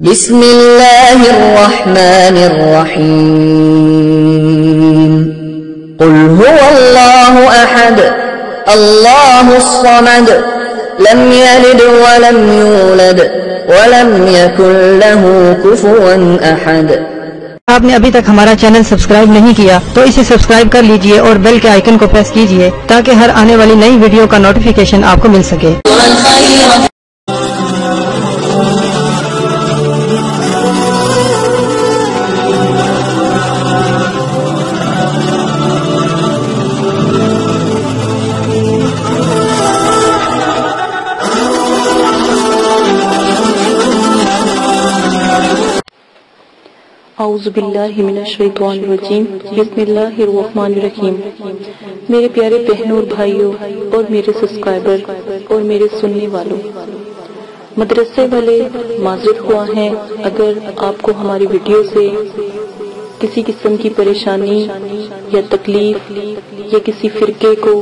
بسم الله الرحمن الرحيم قل هو الله أحد الله الصمد لم يلد ولم يولد ولم يكن له كفوا أحد آپ نے ابھی تک ہمارا چینل سبسکرائب نہیں کیا تو اسے سبسکرائب کر لیجیے اور بیل کے آئیکن کو پریس کیجیے تاکہ ہر آنے والی نئی ویڈیو کا نوٹیفیکیشن آپ کو مل سکے اعوذ باللہ من الشیطان الرجیم، بسم اللہ الرحمن الرحیم۔ میرے پیارے بہنوں اور بھائیوں اور میرے سبسکرائبر اور میرے سننے والوں، مدرسے والے معذرت ہوا ہیں، اگر آپ کو ہماری ویڈیو سے کسی قسم کی پریشانی یا تکلیف یا کسی فرقے کو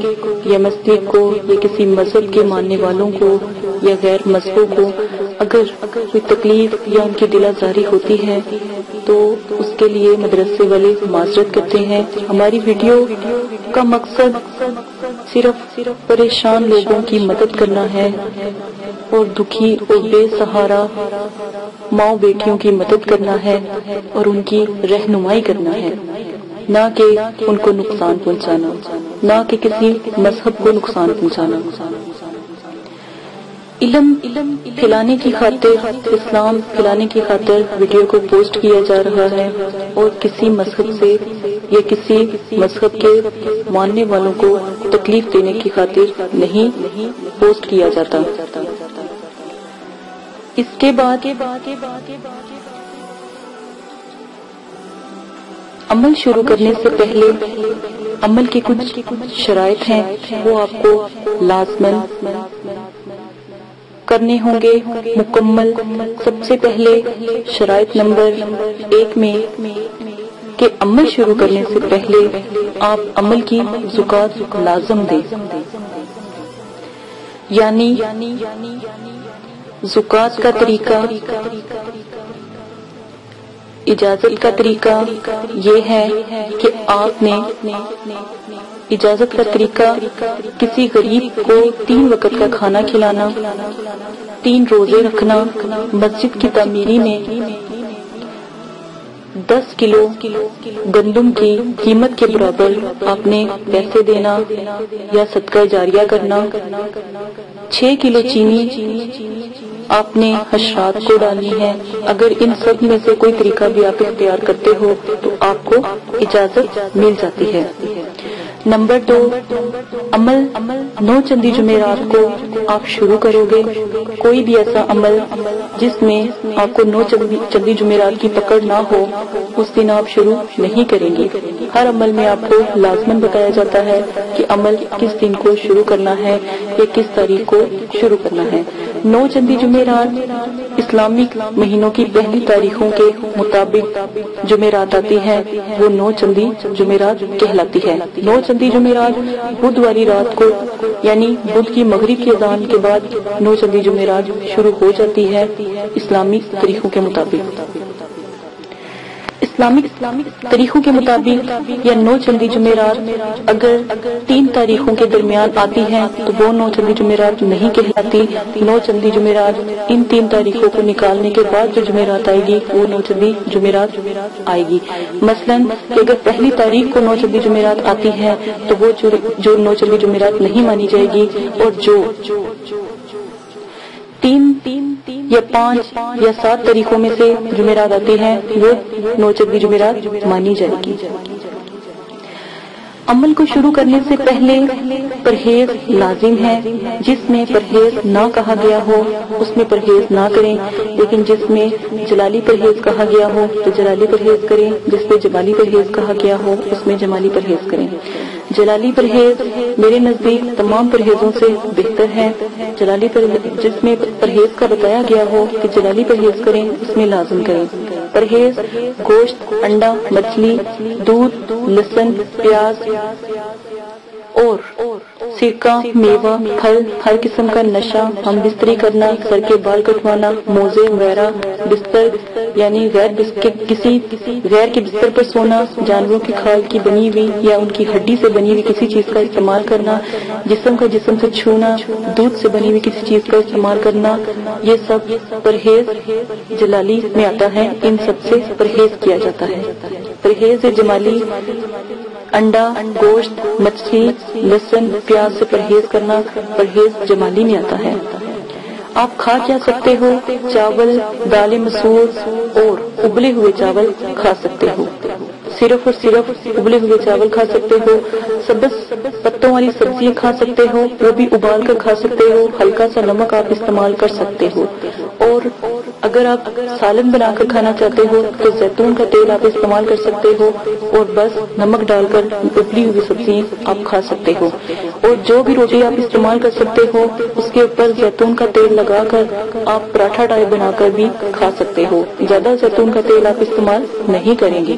یا مسجد کو یا کسی مذہب کے ماننے والوں کو یا غیر مذہبوں کو اگر کوئی تکلیف یا ان کی دل آزاری ہوتی ہے تو اس کے لیے مدرسے والے معذرت کرتے ہیں۔ ہماری ویڈیو کا مقصد صرف پریشان لوگوں کی مدد کرنا ہے اور دکھی اور بے سہارا ماؤں بیٹیوں کی مدد کرنا ہے اور ان کی رہنمائی کرنا ہے۔ نہ کہ ان کو نقصان پہنچانا، نہ کہ کسی مذہب کو نقصان پہنچانا۔ علم، پھیلانے کی خاطر، اسلام پھیلانے کی خاطر ویڈیو کو پوسٹ کیا جا رہا ہے اور کسی مذہب سے یا کسی مذہب کے ماننے والوں کو تکلیف دینے کی خاطر نہیں پوسٹ کیا جاتا۔ اس کے بعد عمل شروع کرنے سے پہلے عمل کی کچھ شرائط ہیں۔ وہ آپ کو لازمن کرنے ہوں گے مکمل سب سے پہلے شرائط نمبر ایک میں کہ عمل شروع کرنے سے پہلے آپ عمل کی زکات لازم دیں۔ یعنی زکات کا طریقہ، اجازت کا طریقہ یہ ہے کہ آپ نے اجازت کا طریقہ، کسی غریب کو تین وقت کا کھانا کھلانا، تین روزے رکھنا، مسجد کی تعمیری میں دس کلو گندم کی قیمت کے برابر آپ نے پیسے دینا یا صدقہ جاریہ کرنا، چھ کلو چینی آپ نے حشرات کو ڈالنی ہے۔ اگر ان سب میں سے کوئی طریقہ بھی آپ اختیار کرتے ہو تو آپ کو اجازت مل جاتی ہے۔ نمبر دو، عمل نو چندی جمعرات کو آپ شروع کرو گے۔ کوئی بھی ایسا عمل جس میں آپ کو نو چندی جمعرات کی پکڑ نہ ہو، اس دن آپ شروع نہیں کریں گے۔ ہر عمل میں آپ کو لازمن بتایا جاتا ہے کہ عمل کس دن کو شروع کرنا ہے یا کس تاریخ کو شروع کرنا ہے۔ نو چندی جمعرات اسلامک مہینوں کی پہلی تاریخوں کے مطابق جمعرات آتی ہے وہ نو چندی جمعرات کہلاتی ہے نو چندی جمعرات بدھ والی رات کو یعنی بدھ کی مغرب کی اذان کے بعد نو چندی جمعرات شروع ہو جاتی ہے اسلامی تاریخوں کے مطابق۔ اسلامک طریقوں کے مطابق یا نو چندی جمعرات، اگر تین تاریخوں کے درمیان آتی ہیں، تو وہ نو چندی جمعرات نہیں کہلاتی نو چندی جمعرات، ان تین تاریخوں کو نکالنے کے بعد جو جمعرات آئے گی، وہ نو چندی جمعرات آئے گی۔ مثلا اگر پہلی تاریخ کو نو چندی جمعرات آتی ہے، تو وہ جو نو چندی جمعرات نہیں مانی جائے گی اور جو تین یا پانچ یا سات طریقوں میں سے جمعرات آتی ہیں، وہ نو جمعرات مانی جائے گی۔ عمل کو شروع کرنے سے پہلے پرہیز لازم ہے۔ جس میں پرہیز نہ کہا گیا ہو، اس میں پرہیز نہ کریں۔ لیکن جس میں جلالی پرہیز کہا گیا ہو، تو جلالی پرہیز کریں۔ جس میں جمالی پرہیز کہا گیا ہو، اس میں جمالی پرہیز کریں۔ جلالی پرہیز میرے نزدیک تمام پرہیزوں سے بہتر ہے۔ جلالی پرہیز جس میں پرہیز کا بتایا گیا ہو کہ جلالی پرہیز کریں، اس میں لازم کریں۔ پرہیز، گوشت، انڈا، مچھلی، دودھ لسن پیاز اور سرکہ میوہ، پھل، ہر قسم کا نشہ ہم بستری کرنا، سر کے بال کٹوانا، موزے، وغیرہ، بستر یعنی غیر کسی غیر کے بستر پر سونا، جانوروں کی کھال کی بنی ہوئی یا ان کی ہڈی سے بنی ہوئی کسی چیز کا استعمال کرنا، جسم کا جسم سے چھونا، دودھ سے بنی ہوئی کسی چیز کا استعمال کرنا، یہ سب پرہیز جلالی میں آتا ہے، ان سب سے پرہیز کیا جاتا ہے۔ پرہیز جمالی انڈا، گوشت، مچھلی، لہسن، پیاز سے پرہیز کرنا پرہیز جمالی میں آتا ہے۔ آپ کھا کیا سکتے ہو؟ چاول دال مسور، اور ابلے ہوئے چاول کھا سکتے ہو۔ صرف اور صرف ابلے ہوئے چاول کھا سکتے ہو۔ سبز پتوں والی سبزیاں کھا سکتے ہو۔ وہ بھی ابال کر کھا سکتے ہو۔ ہلکا سا نمک آپ استعمال کر سکتے ہو۔ اور اگر آپ سالن بنا کر کھانا چاہتے ہو، تو زیتون کا تیل آپ استعمال کر سکتے ہو اور بس نمک ڈال کر ابلی ہوئی سبزی آپ کھا سکتے ہو۔ اور جو بھی روٹی آپ استعمال کر سکتے ہو، اس کے اوپر زیتون کا تیل لگا کر آپ پراٹھا ٹائپ بنا کر بھی کھا سکتے ہو۔ زیادہ زیتون کا تیل آپ استعمال نہیں کریں گے۔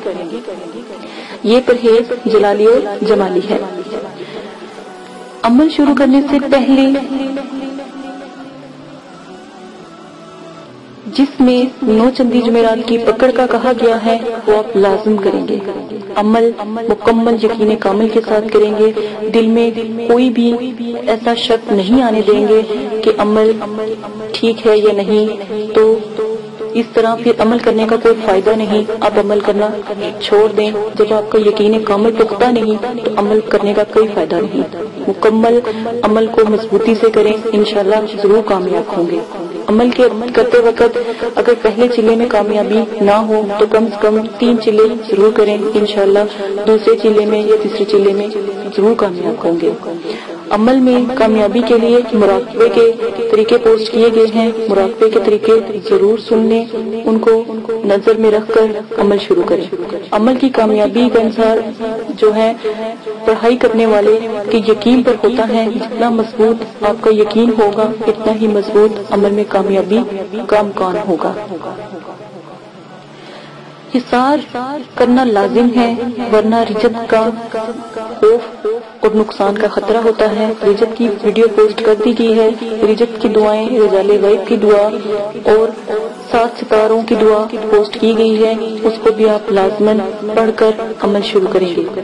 یہ پرہیز جلالی اور جمالی ہے۔ عمل شروع کرنے سے پہلے جس میں نو چندی جمعرات کی پکڑ کا کہا گیا ہے، وہ آپ لازم کریں گے۔ عمل مکمل یقین کامل کے ساتھ کریں گے۔ دل میں کوئی بھی ایسا شک نہیں آنے دیں گے کہ عمل ٹھیک ہے یا نہیں۔ تو اس طرح پھر عمل کرنے کا کوئی فائدہ نہیں۔ آپ عمل کرنا چھوڑ دیں۔ جب آپ کا یقین کامل پختہ نہیں، تو عمل کرنے کا کوئی فائدہ نہیں۔ مکمل عمل کو مضبوطی سے کریں، انشاءاللہ ضرور کامیاب ہوں گے۔ عمل کے کرتے وقت اگر پہلے چلے میں کامیابی نہ ہو تو کم سے کم تین چلے ضرور کریں۔ انشاءاللہ دوسرے چلے میں یا تیسرے چلے میں ضرور کامیاب ہوں گے۔ عمل میں کامیابی کے لیے مراقبے کے طریقے پوسٹ کیے گئے ہیں۔ مراقبے کے طریقے ضرور سننے، ان کو نظر میں رکھ کر عمل شروع کریں۔ عمل کی کامیابی کا انسار جو ہے پڑھائی کرنے والے کے یقین پر ہوتا ہے، جتنا مضبوط آپ کا یقین ہوگا، اتنا ہی مضبوط عمل میں کامیابی کا امکان ہوگا۔ حصار کرنا لازم ہے، ورنہ رجت کا خوف اور نقصان کا خطرہ ہوتا ہے۔ رجت کی ویڈیو پوسٹ کر دی گئی ہے۔ رجت کی دعائیں، رجال غیب کی دعا اور سات ستاروں کی دعا پوسٹ کی گئی ہے۔ اس کو بھی آپ لازمن پڑھ کر عمل شروع کریں گے۔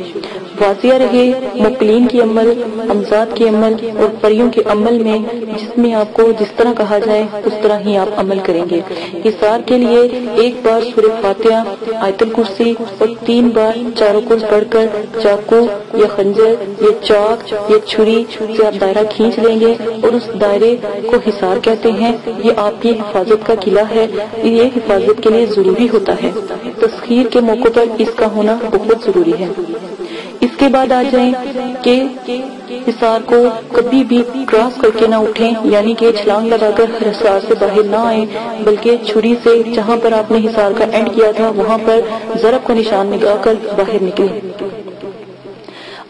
واضح رہے، مقلین کی عمل، امزاد کے عمل اور پریوں کے عمل میں جس میں آپ کو جس طرح کہا جائے، اس طرح ہی آپ عمل کریں گے۔ حصار کے لیے ایک بار سورہ فاتحہ، آیت الکرسی اور تین بار چاروں کورس پڑھ کر چاقو یا خنجر یا چاک یا چھری سے آپ دائرہ کھینچ لیں گے اور اس دائرے کو حصار کہتے ہیں۔ یہ آپ کی حفاظت کا قلعہ ہے۔ یہ حفاظت کے لیے ضروری ہوتا ہے۔ تسخیر کے موقع پر اس کا ہونا بہت ضروری ہے۔ اس کے بعد آ جائیں کہ حصار کو کبھی بھی کراس کر کے نہ اٹھیں یعنی کہ چھلانگ لگا کر حصار سے باہر نہ آئیں، بلکہ چھری سے جہاں پر آپ نے حصار کا اینڈ کیا تھا، وہاں پر ضرب کا نشان نگا کر باہر نکلیں۔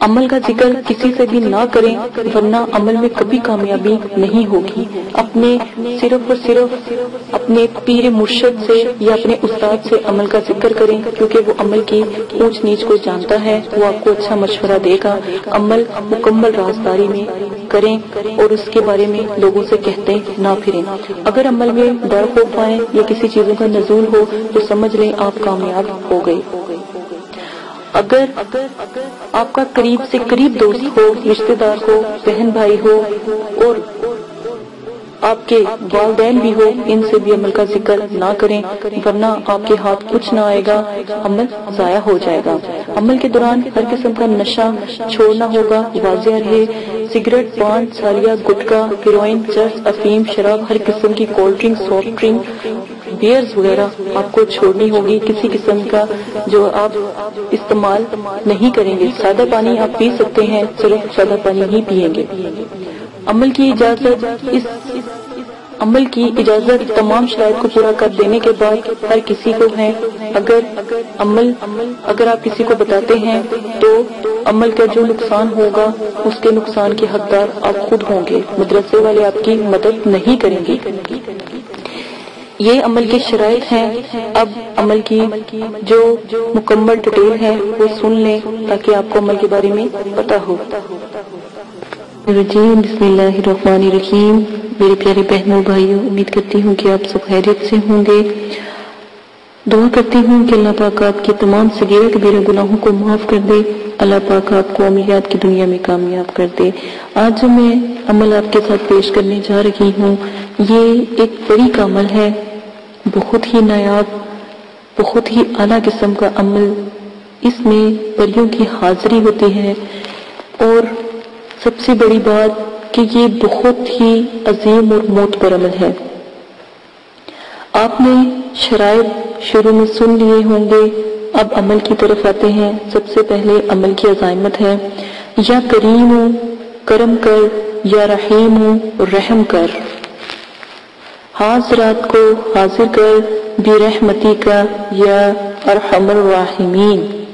عمل کا ذکر کسی سے بھی نہ کریں، ورنہ عمل میں کبھی کامیابی نہیں ہوگی۔ اپنے صرف اور صرف اپنے پیر مرشد سے یا اپنے استاد سے عمل کا ذکر کریں، کیونکہ وہ عمل کی اونچ نیچ کو جانتا ہے، وہ آپ کو اچھا مشورہ دے گا۔ عمل مکمل رازداری میں کریں اور اس کے بارے میں لوگوں سے کہتے نہ پھریں۔ اگر عمل میں ڈر خوف آئے یا کسی چیزوں کا نزول ہو، تو سمجھ لیں آپ کامیاب ہو گئے۔ اگر آپ کا قریب سے قریب دوست ہو، رشتہ دار ہو، بہن بھائی ہو، اور آپ کے والدین بھی ہو، ان سے بھی عمل کا ذکر نہ کریں، ورنہ آپ کے ہاتھ کچھ نہ آئے گا، عمل ضائع ہو جائے گا۔ عمل کے دوران ہر قسم کا نشہ چھوڑنا ہوگا، واضح رہے، سگریٹ، پان سالیہ گٹکا، ہیروئن، چرس، افیم، شراب، ہر قسم کی cold drink, soft drink beers وغیرہ آپ کو چھوڑنی ہوگی، کسی قسم کا جو آپ استعمال نہیں کریں گے۔ سادہ پانی آپ پی سکتے ہیں، صرف سادہ پانی ہی پیئیں گے۔ عمل کی اجازت، اس عمل کی اجازت تمام شرائط کو پورا کر دینے کے بعد ہر کسی کو ہے۔ اگر عمل، اگر آپ کسی کو بتاتے ہیں تو عمل کا جو نقصان ہوگا، اس کے نقصان کے حقدار آپ خود ہوں گے۔ مدرسے والے آپ کی مدد نہیں کریں گے۔ یہ عمل کی شرائط ہیں۔ اب عمل کی جو مکمل ڈیٹیل ہے، وہ سن لیں تاکہ آپ کو عمل کے بارے میں پتا ہو۔ بسم اللہ الرحمن الرحیم۔ میرے پیارے بہنوں، بھائیوں، امید کرتی ہوں کہ آپ سب خیریت سے ہوں گے۔ دعا کرتی ہوں کہ اللہ پاک آپ کے تمام سگیرہ کبیرہ گناہوں کو معاف کر دے۔ اللہ پاک آپ کو عملیات کی دنیا میں کامیاب کر دے۔ آج جو میں عمل آپ کے ساتھ پیش کرنے جا رہی ہوں۔ یہ ایک بڑی کا عمل ہے۔ بہت ہی نایاب، بہت ہی اعلیٰ قسم کا عمل اس میں پریوں کی حاضری ہوتی ہے۔ اور سب سے بڑی بات کہ یہ بہت ہی عظیم اور موت پر عمل ہے۔ آپ نے شرائط شروع میں سن لیے ہوں گے۔ اب عمل کی طرف آتے ہیں۔ سب سے پہلے عمل کی عزائمت ہے۔ یا کریم ہوں، کرم کر، یا رحیم ہوں، رحم کر۔ حاضرات کو حاضر کر بھی رحمتی کا یا ارحم الراحمین۔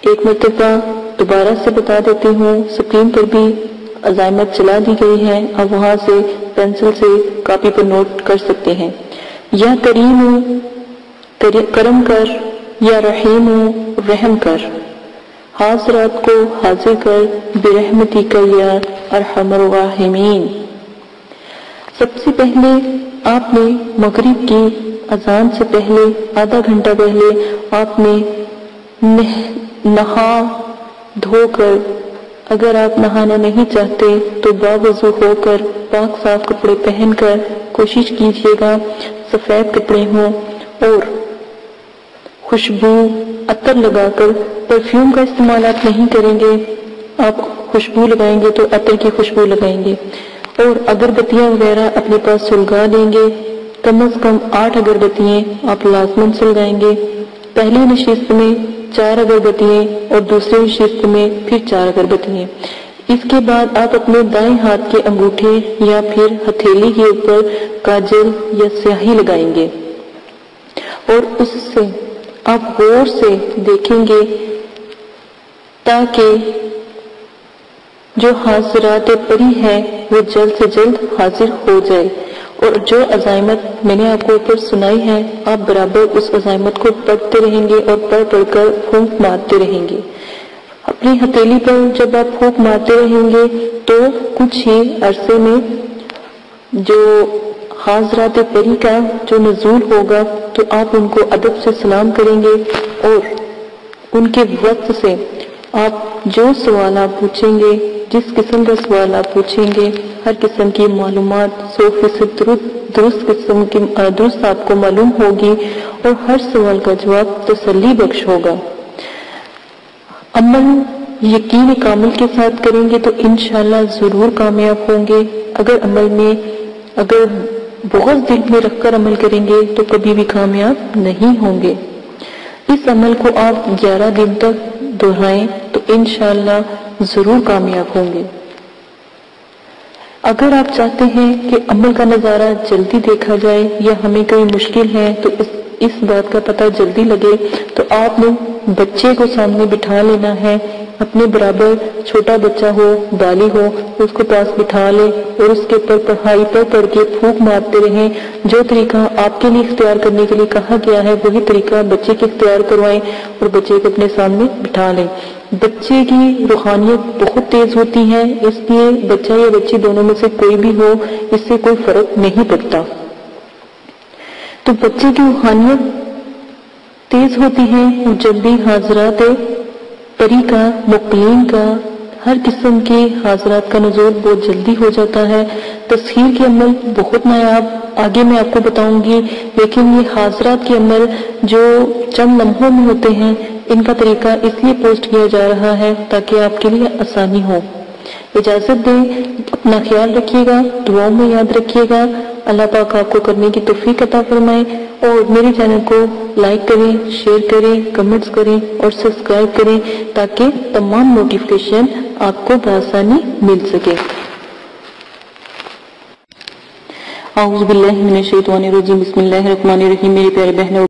ایک مرتبہ دوبارہ سے بتا دیتی ہوں، سکرین پر بھی عزائمت چلا دی گئی ہے اب وہاں سے پینسل سے کاپی پر نوٹ کر سکتے ہیں۔ یا کریم ہوں کرم کر، یا رحیم ہوں، رحم کر۔ حاضرات کو حاضر کر برحمتی کر یا ارحم الراحمین۔ سب سے پہلے آپ نے مغرب کی اذان سے پہلے، آدھا گھنٹہ پہلے، آپ نے نہا دھو کر، اگر آپ نہانا نہیں چاہتے تو باوضو ہو کر پاک صاف کپڑے پہن کر کوشش کیجیے گا، سفید کپڑے ہوں اور خوشبو عطر لگا کر پرفیوم کا استعمال آپ نہیں کریں گے۔ آپ خوشبو لگائیں گے تو عطر کی خوشبو لگائیں گے۔ اور اگربتیاں وغیرہ اپنے پاس سلگا دیں گے، کم از کم آٹھ اگربتیاں آپ لازمن سلگائیں گے۔ پہلی نشست میں چار اگربتیاں اور دوسری نشست میں پھر چار اگربتیاں۔ اس کے بعد آپ اپنے دائیں ہاتھ کے انگوٹھے یا پھر ہتھیلی کے اوپر کاجل یا سیاہی لگائیں گے۔ اور اس سے آپ غور سے دیکھیں گے تاکہ جو حاضرات پری ہے وہ جلد سے جلد حاضر ہو جائے اور جو عزائمت میں نے آپ کو اوپر سنائی ہے، آپ برابر اس عزائمت کو پڑھتے رہیں گے اور پڑھ پڑھ کر پھونک مارتے رہیں گے۔ اپنی ہتھیلی پر جب آپ پھونک مارتے رہیں گے، تو کچھ ہی عرصے میں جو حاضرات پری کا جو نزول ہوگا، تو آپ ان کو ادب سے سلام کریں گے اور ان کے وقت سے آپ جو سوال آپ پوچھیں گے جس قسم کا سوال آپ پوچھیں گے، ہر قسم کی معلومات سو فیصد درست قسم کی درست آپ کو معلوم ہوگی اور ہر سوال کا جواب تسلی بخش ہوگا۔ عمل یقین کامل کے ساتھ کریں گے تو انشاءاللہ ضرور کامیاب ہوں گے۔ اگر عمل میں، اگر بہت دل میں رکھ کر عمل کریں گے تو کبھی بھی کامیاب نہیں ہوں گے۔ اس عمل کو آپ گیارہ دن تک دہرائیں تو انشاءاللہ ضرور کامیاب ہوں گے۔ اگر آپ چاہتے ہیں کہ عمل کا نظارہ جلدی دیکھا جائے یا ہمیں کوئی مشکل ہے تو اس اس بات کا پتہ جلدی لگے تو آپ نے بچے کو سامنے بٹھا لینا ہے۔ اپنے برابر چھوٹا بچہ ہو، بالی ہو، اس کو پاس بٹھا لے اور اس کے اوپر پڑھائی پر پڑھ کے پھوک مارتے رہیں۔ جو طریقہ آپ کے لیے اختیار کرنے کے لیے کہا گیا ہے، وہی طریقہ بچے کے اختیار کروائیں اور بچے کو اپنے سامنے بٹھا لیں۔ بچے کی روحانیت بہت تیز ہوتی ہے، اس لیے بچہ یا بچی دونوں میں سے کوئی بھی ہو، اس سے کوئی فرق نہیں پڑتا۔ تو بچے کی روحانیت تیز ہوتی ہے جب بھی حاضرات پری کا، مقیم کا، ہر قسم کے حاضرات کا نزول بہت جلدی ہو جاتا ہے۔ تسخیر کے عمل بہت نایاب، آگے میں آپ کو بتاؤں گی، لیکن یہ حاضرات کے عمل جو چند لمحوں میں ہوتے ہیں ان کا طریقہ اس لیے پوسٹ کیا جا رہا ہے تاکہ آپ کے لیے آسانی ہو۔ اجازت دیں، اپنا خیال رکھیے گا، دعاؤں میں یاد رکھیے گا۔ اللہ پاک آپ کو کرنے کی توفیق عطا فرمائے اور میرے چینل کو لائک کریں، شیئر کریں، کمنٹس کریں اور سبسکرائب کریں تاکہ تمام نوٹیفکیشن آپ کو بآسانی مل سکے۔ اعوذ باللہ من الشیطان الرجیم۔ بسم اللہ الرحمن الرحیم۔ میرے پیارے بہنوں